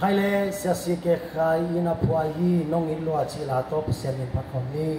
hai le sẽ si ke khai ina phua hi nong in lo chi la top sen in phát khom ni.